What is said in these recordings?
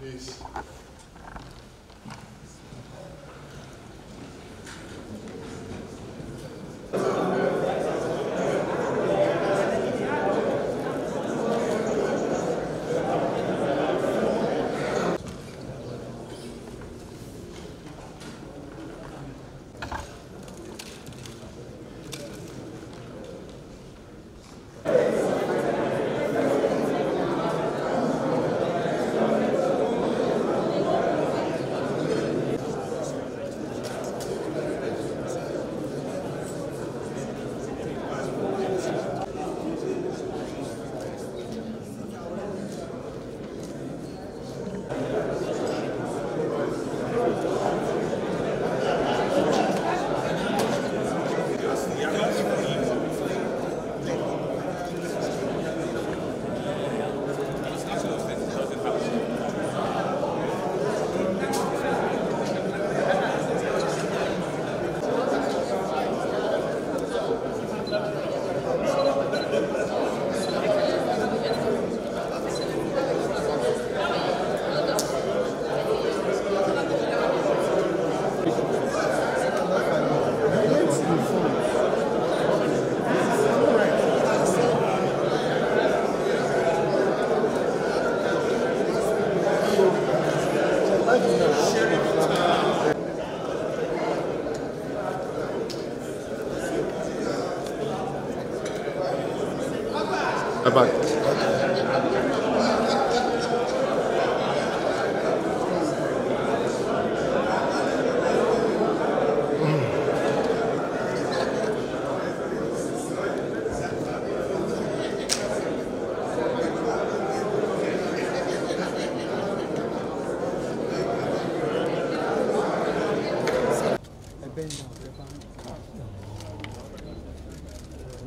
Peace. Bye-bye.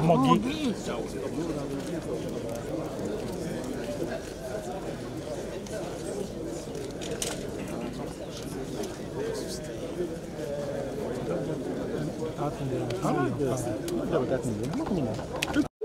place, abeg. Thank you. ọmọ ọmọge